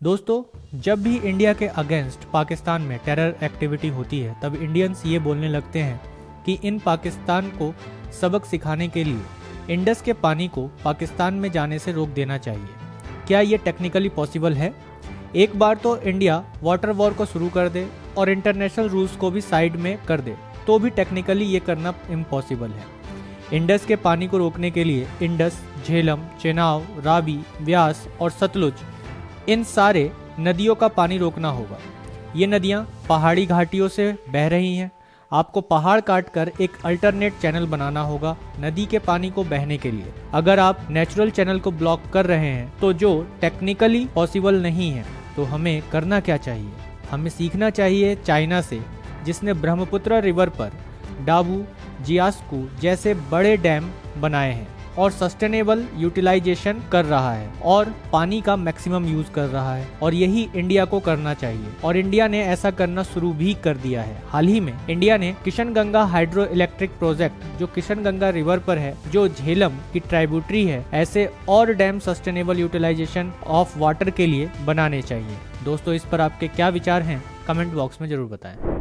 दोस्तों, जब भी इंडिया के अगेंस्ट पाकिस्तान में टेरर एक्टिविटी होती है, तब इंडियंस ये बोलने लगते हैं कि इन पाकिस्तान को सबक सिखाने के लिए इंडस के पानी को पाकिस्तान में जाने से रोक देना चाहिए। क्या ये टेक्निकली पॉसिबल है? एक बार तो इंडिया वाटर वॉर को शुरू कर दे और इंटरनेशनल रूल्स को भी साइड में कर दे तो भी टेक्निकली ये करना इम्पॉसिबल है। इंडस के पानी को रोकने के लिए इंडस, झेलम, चेनाव राबी व्यास और सतलुज इन सारे नदियों का पानी रोकना होगा। ये नदियाँ पहाड़ी घाटियों से बह रही हैं। आपको पहाड़ काट कर एक अल्टरनेट चैनल बनाना होगा नदी के पानी को बहने के लिए। अगर आप नेचुरल चैनल को ब्लॉक कर रहे हैं तो जो टेक्निकली पॉसिबल नहीं है तो हमें करना क्या चाहिए? हमें सीखना चाहिए चाइना से, जिसने ब्रह्मपुत्र रिवर पर डाबू जियास्कू जैसे बड़े डैम बनाए हैं। और सस्टेनेबल यूटिलाइजेशन कर रहा है और पानी का मैक्सिमम यूज़ कर रहा है और यही इंडिया को करना चाहिए। और इंडिया ने ऐसा करना शुरू भी कर दिया है। हाल ही में इंडिया ने Kishan Ganga hydro electric project जो किशन गंगा रिवर पर है, जो झेलम की ट्राइब्यूटरी है, ऐसे और dam sustainable utilisation of water के लिए बनाने चाहिए। दोस्तों, इस पर आपके क्या विचार हैं? कमेंट बॉक्स में ज़रूर बताएँ।